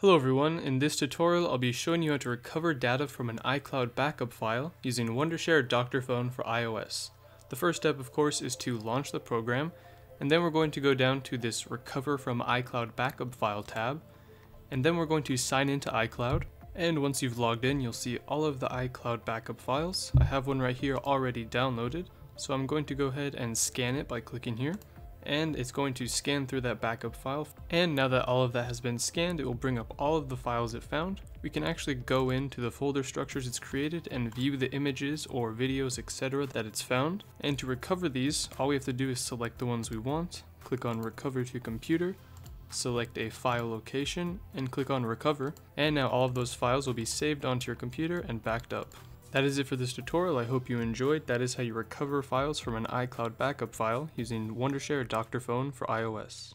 Hello everyone, in this tutorial I'll be showing you how to recover data from an iCloud backup file using Wondershare Dr.Fone for iOS. The first step of course is to launch the program, and then we're going to go down to this Recover from iCloud Backup File tab, and then we're going to sign into iCloud, and once you've logged in you'll see all of the iCloud backup files. I have one right here already downloaded, so I'm going to go ahead and scan it by clicking here and it's going to scan through that backup file. And now that all of that has been scanned, it will bring up all of the files it found. We can actually go into the folder structures it's created and view the images or videos etc that it's found. And to recover these, all we have to do is select the ones we want, click on recover to computer, select a file location, and click on recover. And now all of those files will be saved onto your computer and backed up. That is it for this tutorial, I hope you enjoyed. That is how you recover files from an iCloud backup file using Wondershare Dr.Fone for iOS.